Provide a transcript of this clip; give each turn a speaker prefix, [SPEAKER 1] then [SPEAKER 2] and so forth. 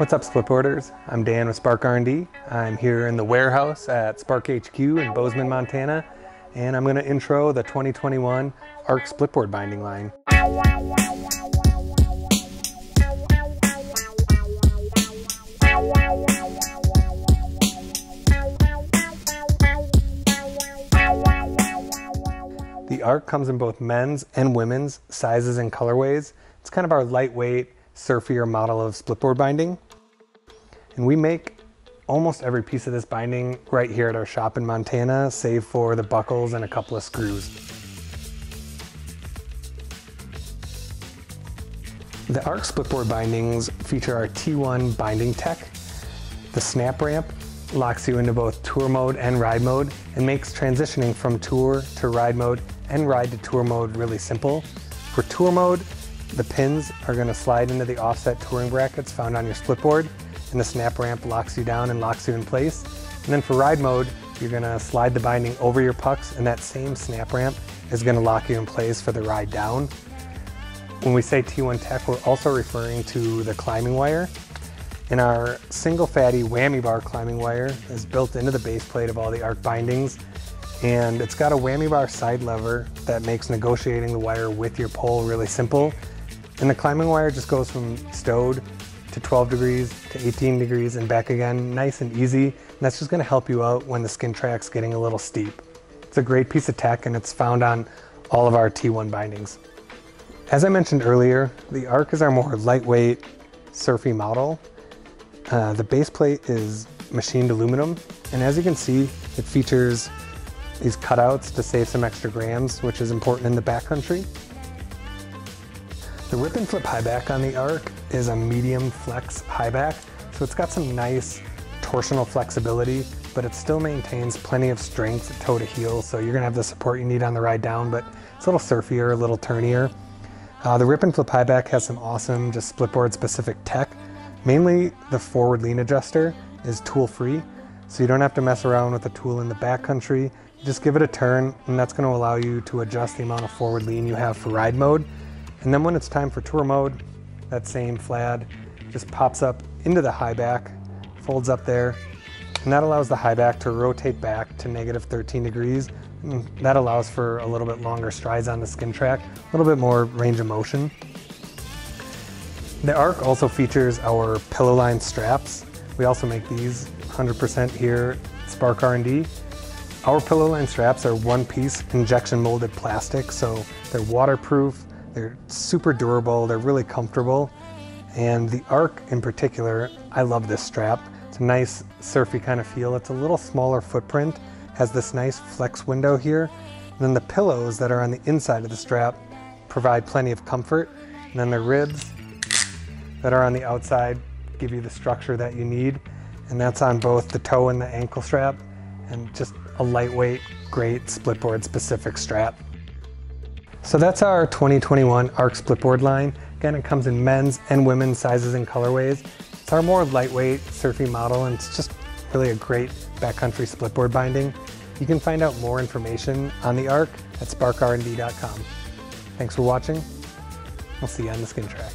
[SPEAKER 1] What's up splitboarders? I'm Dan with Spark R&D. I'm here in the warehouse at Spark HQ in Bozeman, Montana, and I'm going to intro the 2021 ARC splitboard binding line. The ARC comes in both men's and women's sizes and colorways. It's kind of our lightweight, surfier model of splitboard binding. And we make almost every piece of this binding right here at our shop in Montana, save for the buckles and a couple of screws. The ARC splitboard bindings feature our T1 binding tech. The snap ramp locks you into both tour mode and ride mode and makes transitioning from tour to ride mode and ride to tour mode really simple. For tour mode, the pins are going to slide into the offset touring brackets found on your splitboard and the snap ramp locks you down and locks you in place. And then for ride mode, you're gonna slide the binding over your pucks and that same snap ramp is gonna lock you in place for the ride down. When we say T1 Tech, we're also referring to the climbing wire. And our single fatty whammy bar climbing wire is built into the base plate of all the ARC bindings. And it's got a whammy bar side lever that makes negotiating the wire with your pole really simple. And the climbing wire just goes from stowed to 12 degrees to 18 degrees and back again, nice and easy. And that's just gonna help you out when the skin track's getting a little steep. It's a great piece of tech and it's found on all of our T1 bindings. As I mentioned earlier, the ARC is our more lightweight, surfy model. Uh, the base plate is machined aluminum, and as you can see, it features these cutouts to save some extra grams, which is important in the backcountry. The rip and flip high back on the ARC is a medium flex high back, so it's got some nice torsional flexibility, but it still maintains plenty of strength toe to heel, so you're gonna have the support you need on the ride down, but it's a little surfier, a little turnier. Uh, the rip and flip high back has some awesome just splitboard specific tech. Mainly the forward lean adjuster is tool free, so you don't have to mess around with the tool in the backcountry. Just give it a turn, and that's gonna allow you to adjust the amount of forward lean you have for ride mode. And then when it's time for tour mode, that same flad just pops up into the high back, folds up there, and that allows the high back to rotate back to negative 13 degrees. And that allows for a little bit longer strides on the skin track, a little bit more range of motion. The ARC also features our pillow line straps. We also make these 100% here at Spark R&D. Our pillow line straps are one piece injection molded plastic, so they're waterproof, they're super durable, they're really comfortable. And the ARC in particular, I love this strap. It's a nice surfy kind of feel. It's a little smaller footprint, has this nice flex window here. And then the pillows that are on the inside of the strap provide plenty of comfort. And then the ribs that are on the outside give you the structure that you need. And that's on both the toe and the ankle strap and just a lightweight, great splitboard specific strap. So that's our 2021 ARC splitboard line. Again, it comes in men's and women's sizes and colorways. It's our more lightweight, surfy model, and it's just really a great backcountry splitboard binding. You can find out more information on the ARC at sparkrandd.com. Thanks for watching. We'll see you on the skin track.